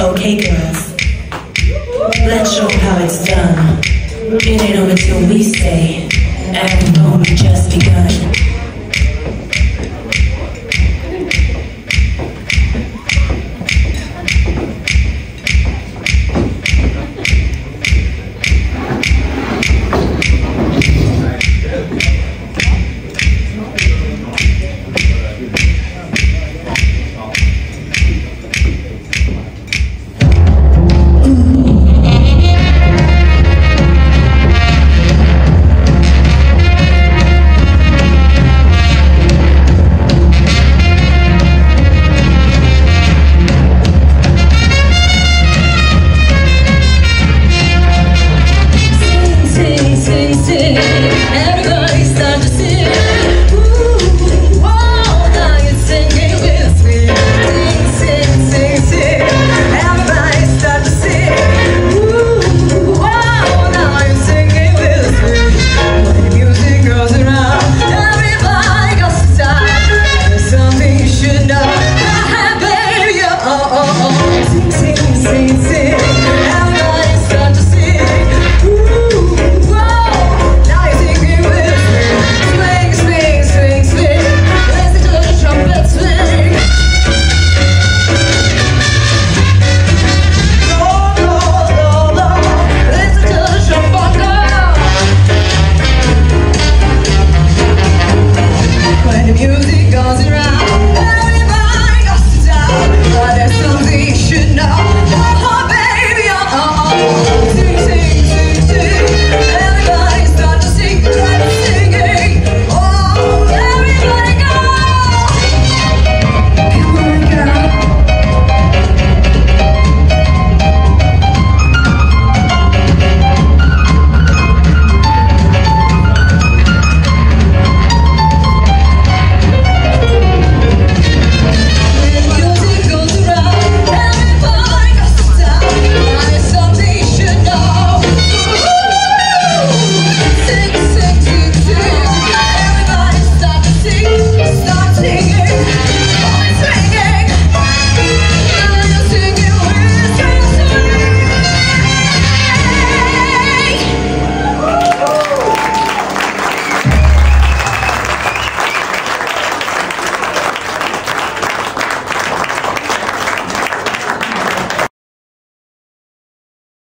Okay, girls. Let's show how it's done. It ain't over till we say, and the moment just begun. all